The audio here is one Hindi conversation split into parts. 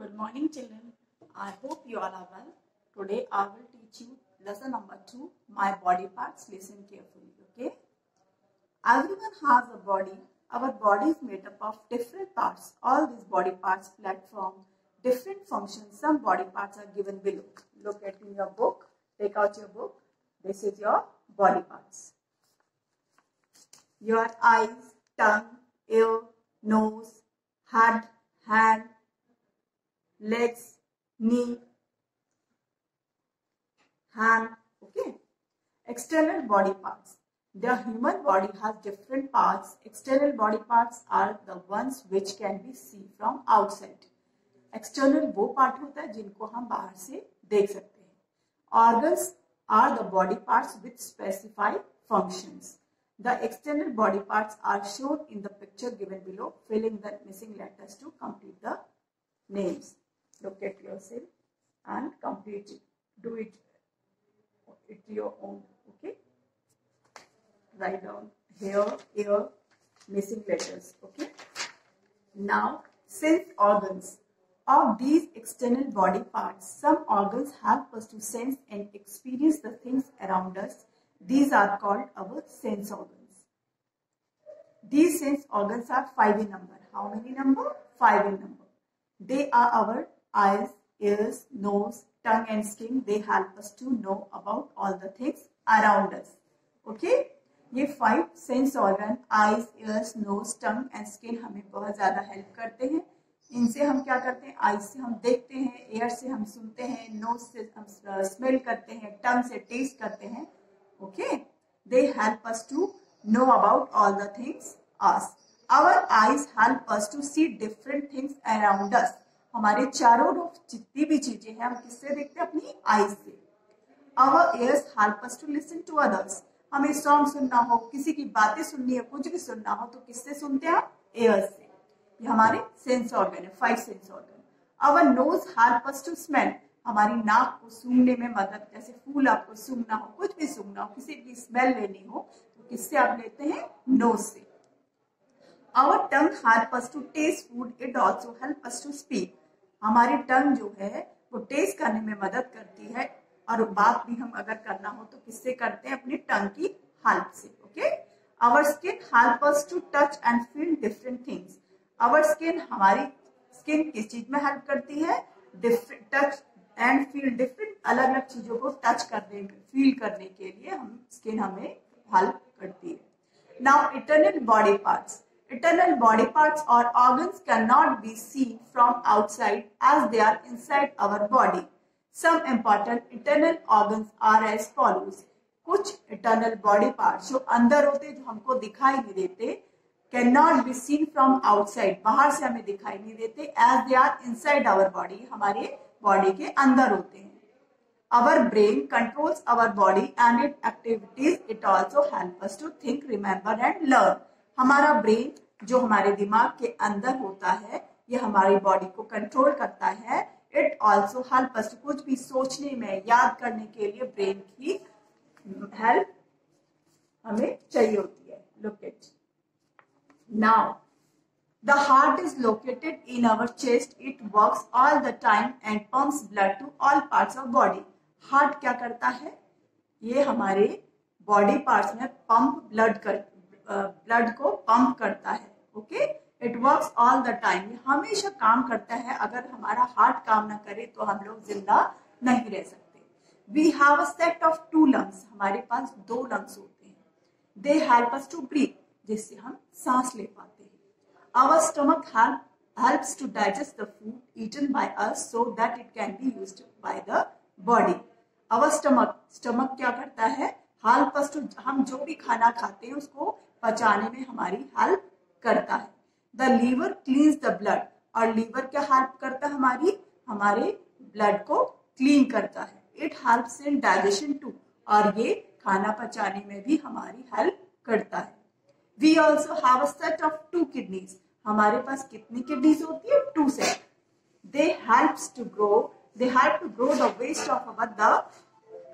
Good morning, children. I hope you all are well. Today I will teach you lesson number two, my body parts. Listen carefully, okay? Everyone has a body. Our body is made up of different parts. All these body parts platform different functions. Some body parts are given below. Look at in your book. Take out your book. This is your body parts. Your eyes, tongue, ear, nose, head, hand, legs, knee, hand, okay. External body parts. The human body has different parts. External body parts are the ones which can be seen from outside. External वो पार्ट होता है जिनको हम बाहर से देख सकते हैं organs are the body parts with specified functions The external body parts are shown in the picture given below, filling the missing letters to complete the names. Look at yourself and complete it. Do it, it your own. Okay. Write down here, here, missing letters. Okay. Now, sense organs. Of these external body parts, some organs help us to sense and experience the things around us. These are called our sense organs. These sense organs are five in number. How many number? Five in number. They are our eyes, ears, nose, tongue and skin. They help us to know about all the things around us. Okay? ये five sense organ eyes ears nose tongue and skin हमें बहुत ज़्यादा हेल्प करते हैं इनसे हम क्या करते हैं आईज से हम देखते हैं एयर से हम सुनते हैं नोज़ से हम स्मेल करते हैं टंग से टेस्ट करते हैं okay they help us to know about all the things us our eyes help us to see different things around us हमारे चारों ओर जितनी भी चीज़ें हैं, हम किससे देखते हैं? अपनी आई से। Our ears help us to listen to others हमें सॉन्ग सुनना हो, किसी की बातें सुननी है, कुछ भी सुनना हो तो किससे सुनते हैं एयर्स से। ये हमारे सेंस ऑर्गन है five sense organ our nose help us to smell हमारी नाक को सूंघने में मदद, जैसे फूल आपको सूंघना हो, कुछ भी सूंघना हो, किसी की स्मेल लेनी हो तो किससे आप लेते हैं? नोज़ से। Our tongue help us to taste food it also help us to speak हमारी टंग जो है, वो टेस्ट करने में मदद करती है और बात भी हम अगर करना हो तो किससे करते हैं? अपनी टंग की हेल्प से, okay? Our skin help us to touch and feel different things our skin हमारी स्किन किस चीज़ में हेल्प करती है? टच एंड फील डिफरेंट अलग अलग चीज़ों को टच करने फील करने के लिए हम स्किन हमें हेल्प करती है। Now internal body parts internal body parts or organs cannot be seen from outside as they are inside our body. Some important internal organs are as follows. कुछ इंटरनल बॉडी पार्ट जो अंदर होते जो हमको दिखाई नहीं देते can not be seen from outside बाहर से हमें दिखाई नहीं देते as they are inside our body हमारे बॉडी के अंदर होते हैं। Our brain controls our body and it activities it also help to think remember and learn हमारा ब्रेन जो हमारे दिमाग के अंदर होता है, ये हमारी बॉडी को कंट्रोल करता है। इट ऑल्सो हेल्प अस कुछ भी सोचने में, याद करने के लिए ब्रेन की हेल्प हमें चाहिए होती है। Look it now the heart is located in our chest it works all the time and pumps blood to all parts of body heart क्या करता है? ये हमारे बॉडी पार्ट्स में पंप ब्लड कर ब्लड को पंप करता है okay it works all the time हमेशा काम करता है, अगर हमारा हार्ट काम ना करे तो हम लोग ज़िंदा नहीं रह सकते। We have a set of two lungs हमारे पास दो लंग्स होते हैं। They help us to breathe जिससे हम सांस ले पाते हैं। Our stomach help helps to digest the food eaten by us so that it can be used by the body. Our stomach stomach क्या करता है? हेल्प अस टू हम जो भी खाना खाते हैं, उसको पचाने में हमारी हेल्प करता है। The liver cleans the blood. और लीवर क्या हेल्प करता है हमारी? हमारे ब्लड को क्लीन करता है। It helps in digestion too. और ये खाना पचाने में भी हमारी हेल्प करता है। We also have set of two kidneys. हमारे पास कितनी किडनीज होती है? Two set. They helps to grow. They help to grow the waste of our the,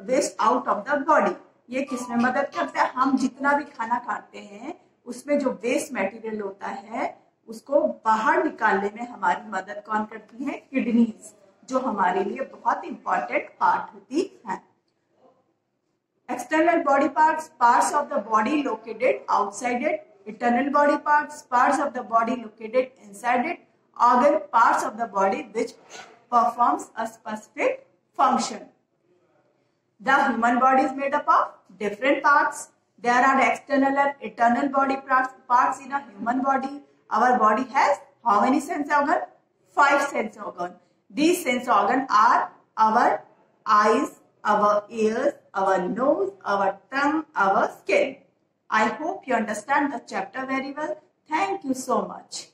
waste out of the body. ये किसमें मदद करता है? हम जितना भी खाना खाते हैं, उसमें जो वेस्ट मटेरियल होता है, उसको बाहर निकालने में हमारी मदद कौन करती है? किडनीज जो हमारे लिए बहुत इंपॉर्टेंट पार्ट होती है। External body parts parts of the body located outside it internal body parts parts of the body located inside it. Organ parts of the body which performs a specific function. The human body is made up of different parts there are external and internal body parts parts in a human body our body has how many sense organ five sense organ these sense organs are our eyes, our ears, our nose, our tongue, our skin. I hope you understand the chapter very well. Thank you so much.